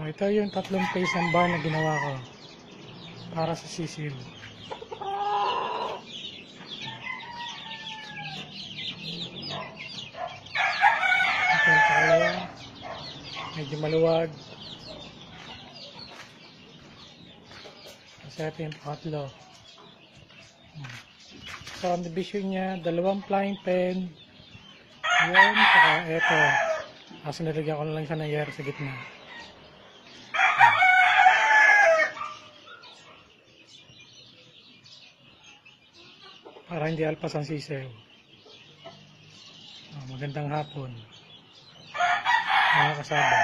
Oh, ito yung tatlong face ng bar na ginawa ko para sa sisil. Yung pangalawa. Medyo maluwag. Kasi ito yung pangatlo. So, ang division niya, dalawang flying pen. Yan, saka ito. Kasi nilagyan ko na lang siya ng air sa gitna. Para hindi alpas ang sisew. Oh, magandang hapon. Mga kasama.